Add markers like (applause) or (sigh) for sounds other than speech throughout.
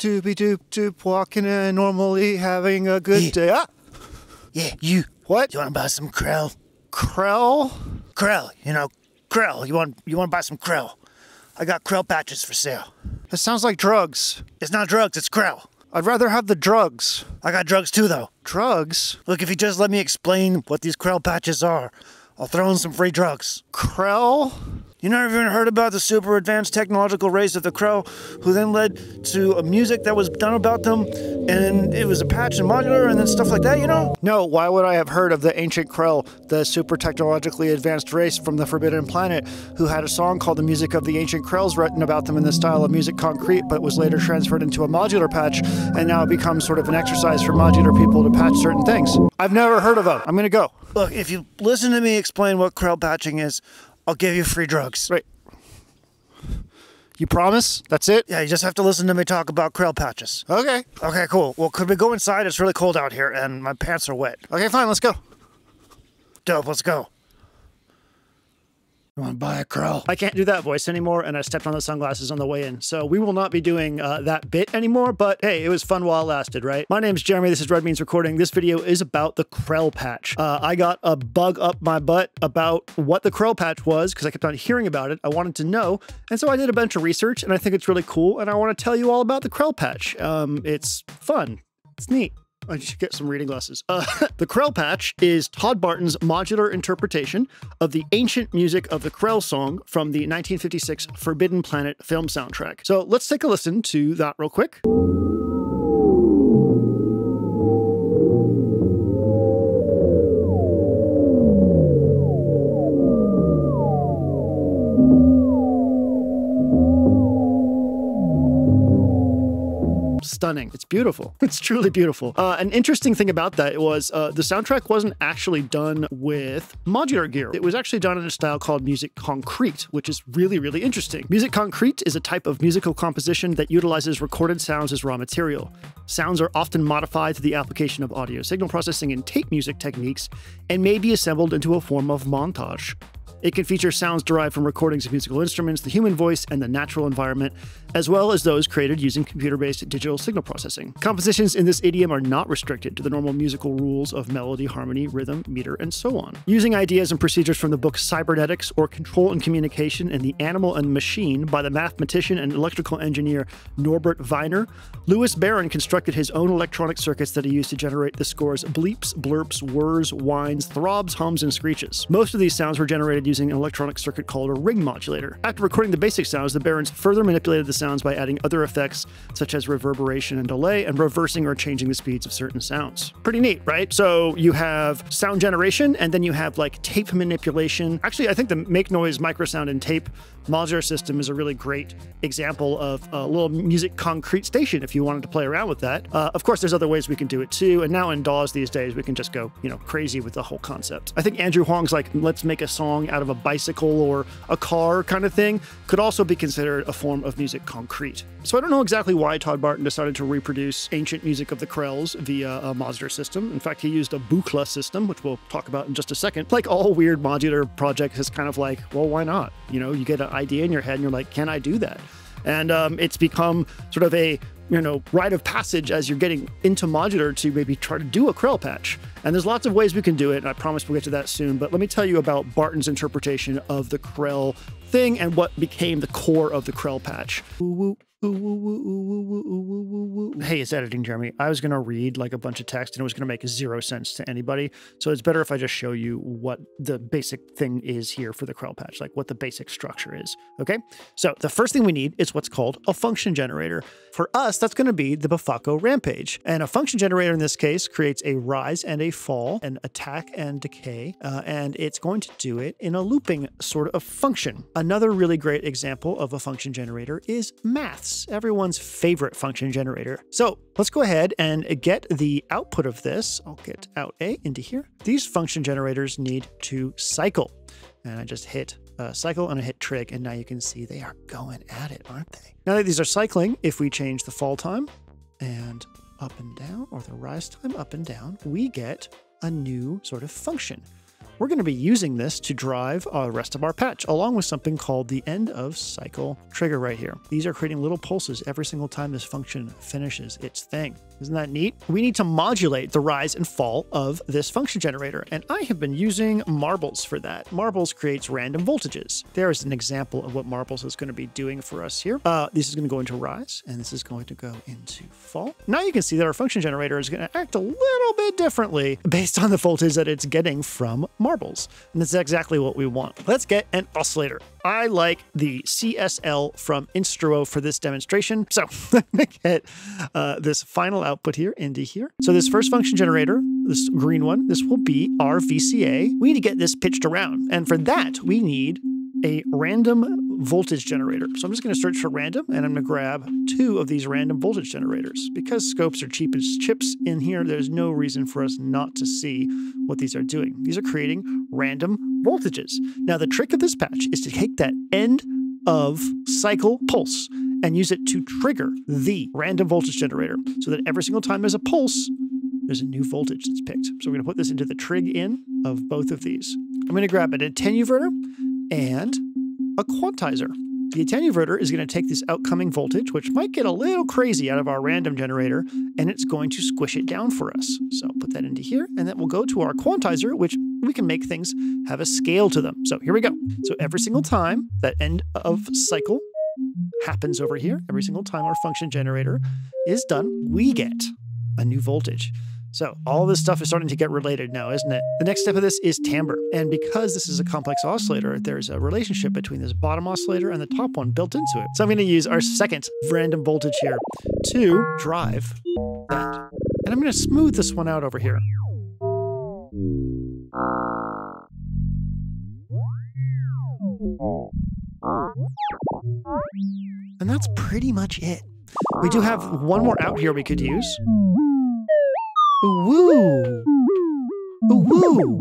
doobie doop doop, walking in normally, having a good Yeah. day. Ah, Yeah, you. what? You want to buy some krill? Krell? Krill, you know, krill. You want you want to buy some krill? I got krill patches for sale. That sounds like drugs. It's not drugs, it's krill. I'd rather have the drugs. I got drugs too, though. Drugs? Look, if you just let me explain what these krill patches are, I'll throw in some free drugs. Krell? You never even heard about the super advanced technological race of the Crow, who then led to a music that was done about them, and it was a patch and modular and then stuff like that, you know? No, why would I have heard of the ancient Krell, the super technologically advanced race from the Forbidden Planet, who had a song called The Music of the Ancient Krells written about them in the style of music concrete, but was later transferred into a modular patch, and now it becomes sort of an exercise for modular people to patch certain things. I've never heard of them. I'm gonna go. Look, if you listen to me explain what Crow patching is, I'll give you free drugs. Right. You promise? That's it? Yeah, you just have to listen to me talk about krill patches. Okay. Okay, cool. Well, could we go inside? It's really cold out here, and my pants are wet. Okay, fine, let's go. Dope, let's go. You want to buy a krill? I can't do that voice anymore, and I stepped on the sunglasses on the way in. So we will not be doing uh, that bit anymore, but hey, it was fun while it lasted, right? My name's Jeremy. This is Red Means Recording. This video is about the Krell Patch. Uh, I got a bug up my butt about what the Krell Patch was because I kept on hearing about it. I wanted to know, and so I did a bunch of research, and I think it's really cool, and I want to tell you all about the Krell Patch. Um, it's fun. It's neat. I should get some reading glasses. Uh, (laughs) the Krell Patch is Todd Barton's modular interpretation of the ancient music of the Krell song from the 1956 Forbidden Planet film soundtrack. So let's take a listen to that real quick. Stunning. It's beautiful. (laughs) It's truly beautiful. Uh, an interesting thing about that was uh, the soundtrack wasn't actually done with modular gear. It was actually done in a style called music concrete, which is really, really interesting. Music concrete is a type of musical composition that utilizes recorded sounds as raw material. Sounds are often modified through the application of audio signal processing and tape music techniques and may be assembled into a form of montage. It can feature sounds derived from recordings of musical instruments, the human voice, and the natural environment, as well as those created using computer based digital signal processing. Compositions in this idiom are not restricted to the normal musical rules of melody, harmony, rhythm, meter, and so on. Using ideas and procedures from the book Cybernetics or Control and Communication in the Animal and Machine by the mathematician and electrical engineer Norbert Wiener, Louis Barron constructed his own electronic circuits that he used to generate the scores bleeps, blurps, whirs, whines, throbs, hums, and screeches. Most of these sounds were generated using an electronic circuit called a ring modulator. After recording the basic sounds, the Barrons further manipulated the sounds by adding other effects such as reverberation and delay and reversing or changing the speeds of certain sounds. Pretty neat, right? So you have sound generation and then you have like tape manipulation. Actually, I think the make noise microsound and tape modular system is a really great example of a little music concrete station if you wanted to play around with that. Uh, of course, there's other ways we can do it too. And now in DAWs these days, we can just go, you know, crazy with the whole concept. I think Andrew Huang's like, let's make a song out of a bicycle or a car kind of thing could also be considered a form of music concrete. So I don't know exactly why Todd Barton decided to reproduce ancient music of the Krells via a modular system. In fact, he used a Buchla system, which we'll talk about in just a second. Like all weird modular projects, it's kind of like, well, why not? You know, you get an idea in your head and you're like, can I do that? And um, it's become sort of a you know rite of passage as you're getting into modular to maybe try to do a Krell patch. And there's lots of ways we can do it, and I promise we'll get to that soon. But let me tell you about Barton's interpretation of the Krell thing and what became the core of the Krell patch. Hey, it's editing, Jeremy. I was going to read like a bunch of text and it was going to make zero sense to anybody. So it's better if I just show you what the basic thing is here for the Krell patch, like what the basic structure is. Okay. So the first thing we need is what's called a function generator. For us, that's going to be the Befaco Rampage. And a function generator in this case creates a rise and a fall, an attack and decay, uh, and it's going to do it in a looping sort of function. Another really great example of a function generator is maths, everyone's favorite function generator. So let's go ahead and get the output of this. I'll get out A into here. These function generators need to cycle. And I just hit uh, cycle and I hit trig, and now you can see they are going at it, aren't they? Now that these are cycling, if we change the fall time and up and down, or the rise time up and down, we get a new sort of function. We're going to be using this to drive uh, the rest of our patch, along with something called the end of cycle trigger right here. These are creating little pulses every single time this function finishes its thing. Isn't that neat? We need to modulate the rise and fall of this function generator, and I have been using Marbles for that. Marbles creates random voltages. There is an example of what Marbles is going to be doing for us here. Uh, this is going to go into rise, and this is going to go into fall. Now you can see that our function generator is going to act a little bit differently based on the voltage that it's getting from Marbles, and that's exactly what we want. Let's get an oscillator. I like the CSL from Instruo for this demonstration. So (laughs) let me get uh, this final output here into here. So this first function generator, this green one, this will be our VCA. We need to get this pitched around. And for that, we need a random voltage generator. So I'm just going to search for random and I'm going to grab two of these random voltage generators. Because scopes are cheap as chips in here, there's no reason for us not to see what these are doing. These are creating random voltages. Now the trick of this patch is to take that end of cycle pulse and use it to trigger the random voltage generator so that every single time there's a pulse, there's a new voltage that's picked. So we're going to put this into the trig in of both of these. I'm going to grab an attenuverter and a quantizer. The attenuverter is going to take this outcoming voltage, which might get a little crazy out of our random generator, and it's going to squish it down for us. So put that into here, and then we'll go to our quantizer, which we can make things have a scale to them. So here we go. So every single time that end of cycle happens over here, every single time our function generator is done, we get a new voltage. So all this stuff is starting to get related now, isn't it? The next step of this is timbre. And because this is a complex oscillator, there's a relationship between this bottom oscillator and the top one built into it. So I'm going to use our second random voltage here to drive that. And I'm going to smooth this one out over here. And that's pretty much it. We do have one more out here we could use. Woo! Woo!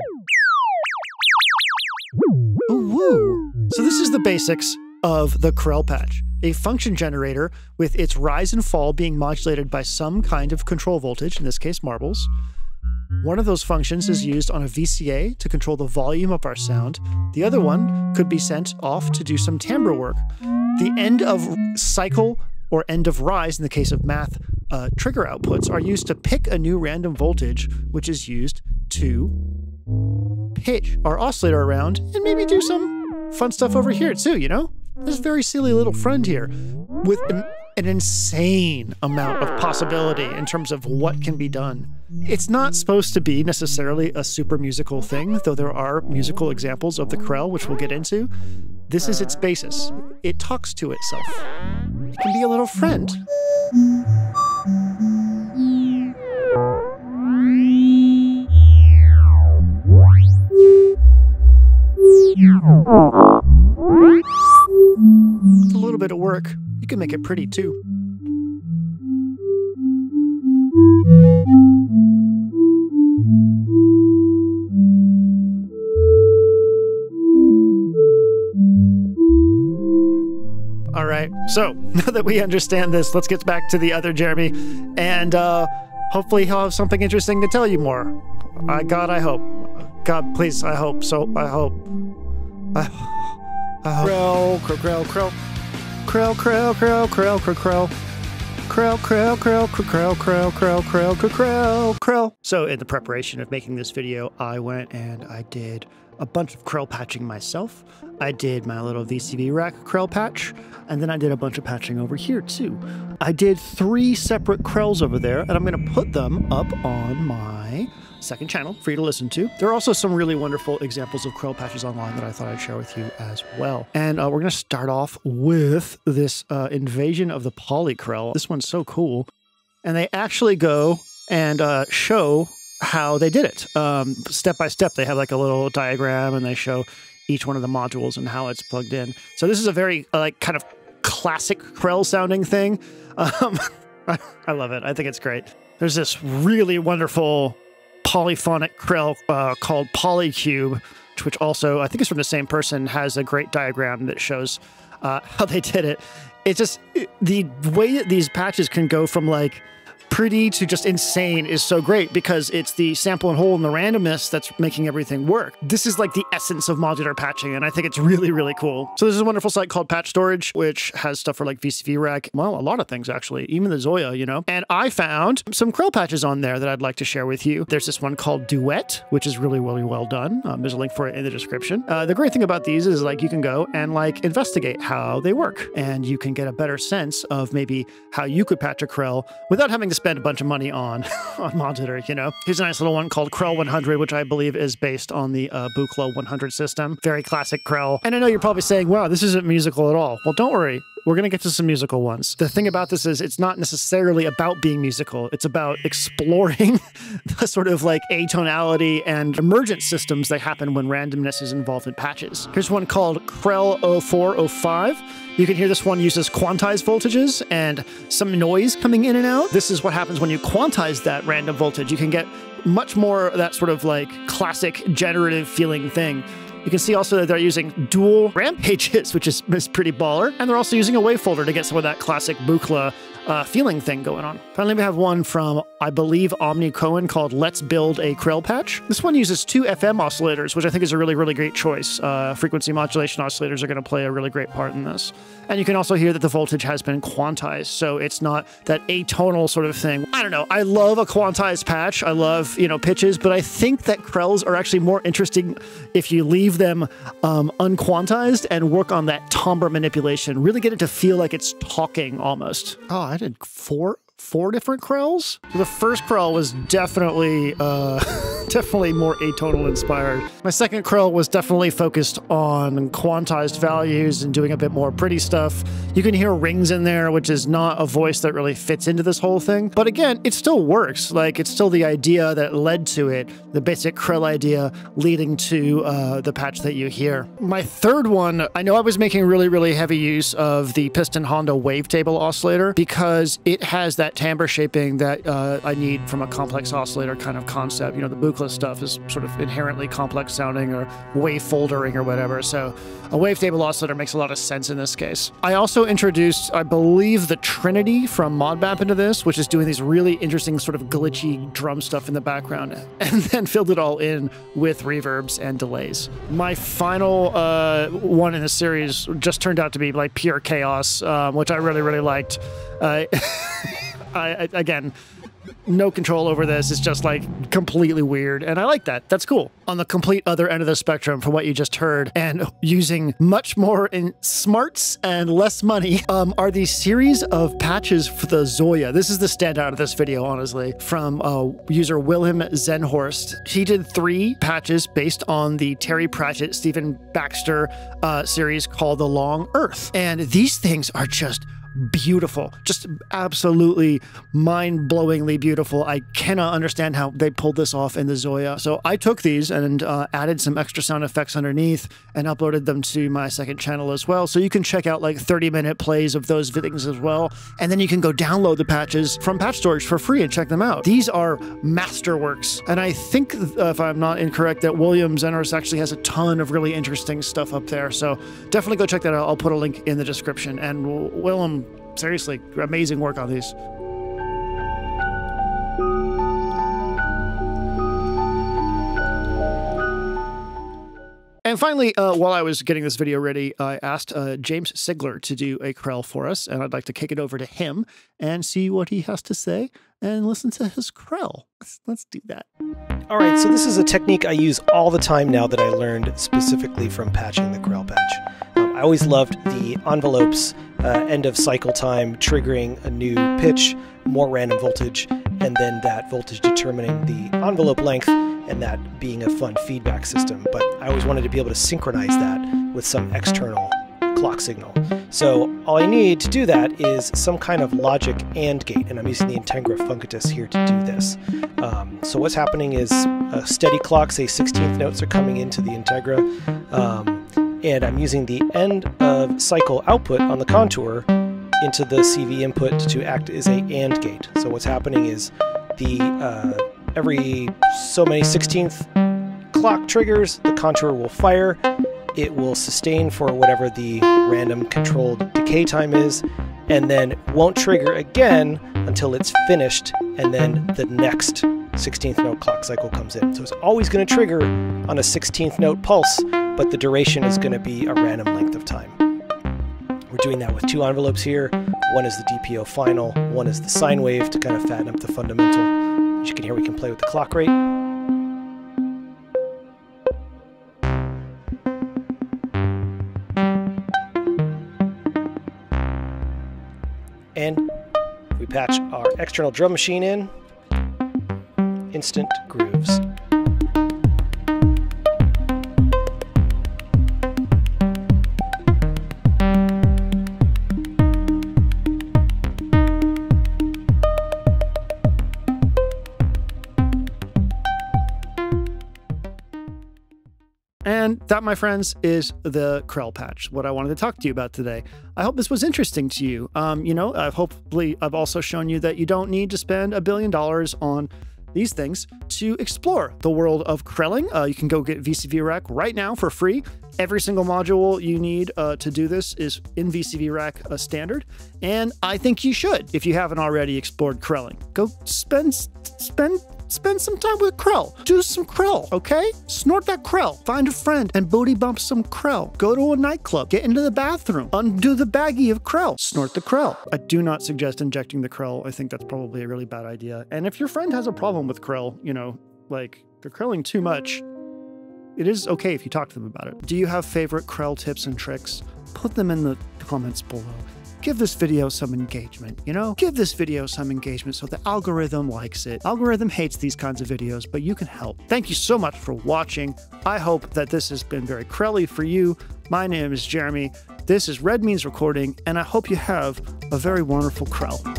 Woo! So this is the basics of the Krell patch. A function generator with its rise and fall being modulated by some kind of control voltage, in this case marbles. One of those functions is used on a VCA to control the volume of our sound. The other one could be sent off to do some timbre work. The end of cycle or end of rise, in the case of math, uh, trigger outputs are used to pick a new random voltage, which is used to pitch our oscillator around and maybe do some fun stuff over here too, you know? This very silly little friend here with an, an insane amount of possibility in terms of what can be done. It's not supposed to be necessarily a super musical thing, though there are musical examples of the Krell, which we'll get into. This is its basis. It talks to itself. It can be a little friend. (laughs) Oh. Can make it pretty too. All right. So (laughs) now that we understand this, let's get back to the other Jeremy, and uh, hopefully he'll have something interesting to tell you more. Uh, God, I hope. God, please, I hope. So I hope. I, (sighs) I hope. Krill, krill, krill, krill, krill, krill, krill, krill. Krill, krill, krill, krill, krill, krill, krill, krill, krill, krill. So in the preparation of making this video, I went and I did a bunch of Krell patching myself. I did my little VCV rack Krell patch, and then I did a bunch of patching over here too. I did three separate Krells over there, and I'm going to put them up on my second channel for you to listen to. There are also some really wonderful examples of Krell patches online that I thought I'd share with you as well. And uh, we're going to start off with this uh, Invasion of the Polykrell. This one's so cool. And they actually go and uh, show how they did it. Um, step by step, they have like a little diagram and they show each one of the modules and how it's plugged in. So this is a very uh, like kind of classic Krell sounding thing. Um, (laughs) I, love it. I think it's great. There's this really wonderful polyphonic Krell uh, called Polycube, which also I think is from the same person, has a great diagram that shows uh, (laughs) how they did it. It's just the way that these patches can go from like pretty to just insane is so great because it's the sample and hold and the randomness that's making everything work. This is like the essence of modular patching, and I think it's really, really cool. So this is a wonderful site called Patch Storage, which has stuff for like VCV Rack, well, a lot of things actually, even the ZOIA, you know. And I found some Krell patches on there that I'd like to share with you. There's this one called Duet, which is really, really well done. Um, there's a link for it in the description. Uh, the great thing about these is like you can go and like investigate how they work, and you can get a better sense of maybe how you could patch a Krell without having to spend a bunch of money on (laughs) on modular. You know, here's a nice little one called Krell 100, which I believe is based on the uh, Buchla 100 system. Very classic Krell. And I know you're probably saying, "Wow, this isn't musical at all." Well, don't worry. We're going to get to some musical ones. The thing about this is it's not necessarily about being musical. It's about exploring (laughs) the sort of like atonality and emergent systems that happen when randomness is involved in patches. Here's one called Krell 0405. You can hear this one uses quantized voltages and some noise coming in and out. This is what happens when you quantize that random voltage. You can get much more that sort of like classic generative feeling thing. You can see also that they're using dual rampages, (laughs) which is, is pretty baller. And they're also using a wave folder to get some of that classic Buchla uh, feeling thing going on. Finally, we have one from, I believe, Omri Cohen called Let's Build a Krell Patch. This one uses two FM oscillators, which I think is a really, really great choice. Uh, frequency modulation oscillators are going to play a really great part in this. And you can also hear that the voltage has been quantized, so it's not that atonal sort of thing. I don't know. I love a quantized patch. I love, you know, pitches, but I think that Krells are actually more interesting if you leave them um, unquantized and work on that timbre manipulation. Really get it to feel like it's talking almost. Oh, I did four four different Krells. So the first Krell was definitely uh, (laughs) definitely more atonal inspired. My second Krell was definitely focused on quantized values and doing a bit more pretty stuff. You can hear rings in there, which is not a voice that really fits into this whole thing. But again, it still works. Like it's still the idea that led to it, the basic Krell idea leading to uh, the patch that you hear. My third one, I know I was making really, really heavy use of the Piston Honda wavetable oscillator because it has that timbre shaping that uh, I need from a complex oscillator kind of concept. You know, the Buchla stuff is sort of inherently complex sounding or wave foldering or whatever. So a wavetable oscillator makes a lot of sense in this case. I also introduced, I believe, the Trinity from Modbap into this, which is doing these really interesting sort of glitchy drum stuff in the background, (laughs) and then filled it all in with reverbs and delays. My final uh, one in the series just turned out to be like pure chaos, um, which I really, really liked. Uh, (laughs) I, again, no control over this. It's just like completely weird. And I like that. That's cool. On the complete other end of the spectrum from what you just heard, and using much more in smarts and less money, um, are these series of patches for the ZOIA. This is the standout of this video, honestly, from uh, user Wilhelm Zenhorst. He did three patches based on the Terry Pratchett, Stephen Baxter uh, series called The Long Earth. And these things are just beautiful, just absolutely mind blowingly beautiful. I cannot understand how they pulled this off in the ZOIA. So I took these and uh, added some extra sound effects underneath and uploaded them to my second channel as well. So you can check out like 30 minute plays of those things as well. And then you can go download the patches from Patch Storage for free and check them out. These are masterworks. And I think, uh, if I'm not incorrect, that Wilhelm Zenhorst actually has a ton of really interesting stuff up there. So definitely go check that out. I'll put a link in the description. And Wilhelm seriously, amazing work on these. And finally, uh, while I was getting this video ready, I asked uh, James Cigler to do a Krell for us, and I'd like to kick it over to him and see what he has to say and listen to his Krell. Let's, let's do that. All right, so this is a technique I use all the time now that I learned specifically from patching the Krell patch. Um, I always loved the envelopes, uh, end of cycle time triggering a new pitch, more random voltage, and then that voltage determining the envelope length and that being a fun feedback system. But I always wanted to be able to synchronize that with some external clock signal. So all I need to do that is some kind of logic AND gate, and I'm using the Integra Funkatus here to do this. Um, so what's happening is a steady clock, say 16th notes are coming into the Integra, um, and I'm using the end of cycle output on the contour into the CV input to act as a AND gate. So what's happening is the uh, every so many 16th clock triggers, the contour will fire, it will sustain for whatever the random controlled decay time is, and then won't trigger again until it's finished and then the next 16th note clock cycle comes in. So it's always going to trigger on a 16th note pulse, but the duration is going to be a random length of time. We're doing that with two envelopes here. One is the DPO final, one is the sine wave to kind of fatten up the fundamental. As you can hear, we can play with the clock rate. And we patch our external drum machine in, instant grooves. And that, my friends, is the Krell patch, what I wanted to talk to you about today. I hope this was interesting to you. Um, you know, I've hopefully I've also shown you that you don't need to spend a billion dollars on these things to explore the world of Krelling. Uh, you can go get VCV Rack right now for free. Every single module you need uh, to do this is in VCV Rack uh, standard, and I think you should if you haven't already explored Krelling. Go spend spend spend some time with Krell. Do some Krell, okay? Snort that Krell. Find a friend and booty bump some Krell. Go to a nightclub. Get into the bathroom. Undo the baggie of Krell. Snort the Krell. I do not suggest injecting the Krell. I think that's probably a really bad idea. And if your friend has a problem with Krell, you know, like they're Krelling too much, it is okay if you talk to them about it. Do you have favorite Krell tips and tricks? Put them in the comments below give this video some engagement, you know? Give this video some engagement so the algorithm likes it. Algorithm hates these kinds of videos, but you can help. Thank you so much for watching. I hope that this has been very crelly for you. My name is Jeremy. This is Red Means Recording, and I hope you have a very wonderful Krell.